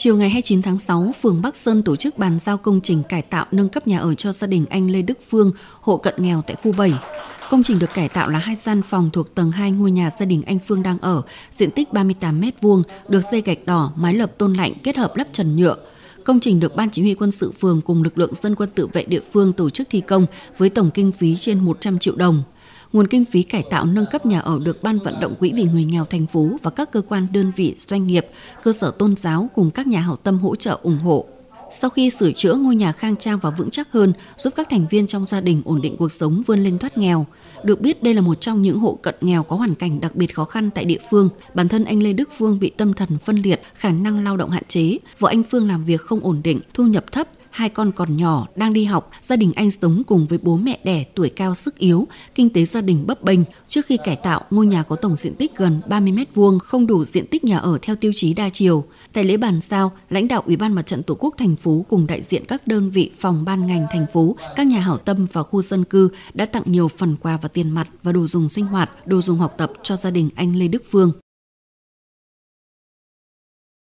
Chiều ngày 29 tháng 6, phường Bắc Sơn tổ chức bàn giao công trình cải tạo nâng cấp nhà ở cho gia đình anh Lê Đức Phương, hộ cận nghèo tại khu 7. Công trình được cải tạo là hai gian phòng thuộc tầng 2 ngôi nhà gia đình anh Phương đang ở, diện tích 38 m2, được xây gạch đỏ, mái lợp tôn lạnh kết hợp lắp trần nhựa. Công trình được Ban Chỉ huy quân sự phường cùng lực lượng dân quân tự vệ địa phương tổ chức thi công với tổng kinh phí trên 100 triệu đồng. Nguồn kinh phí cải tạo nâng cấp nhà ở được Ban vận động quỹ vì người nghèo thành phố và các cơ quan đơn vị doanh nghiệp, cơ sở tôn giáo cùng các nhà hảo tâm hỗ trợ ủng hộ. Sau khi sửa chữa ngôi nhà khang trang và vững chắc hơn, giúp các thành viên trong gia đình ổn định cuộc sống vươn lên thoát nghèo. Được biết đây là một trong những hộ cận nghèo có hoàn cảnh đặc biệt khó khăn tại địa phương. Bản thân anh Lê Đức Phương bị tâm thần phân liệt, khả năng lao động hạn chế. Vợ anh Phương làm việc không ổn định, thu nhập thấp, hai con còn nhỏ, đang đi học, gia đình anh sống cùng với bố mẹ đẻ tuổi cao sức yếu, kinh tế gia đình bấp bênh. Trước khi cải tạo, ngôi nhà có tổng diện tích gần 30 m vuông, không đủ diện tích nhà ở theo tiêu chí đa chiều. Tại lễ bàn giao, lãnh đạo Ủy ban Mặt trận Tổ quốc thành phố cùng đại diện các đơn vị phòng ban ngành thành phố, các nhà hảo tâm và khu dân cư đã tặng nhiều phần quà và tiền mặt và đồ dùng sinh hoạt, đồ dùng học tập cho gia đình anh Lê Đức Phương.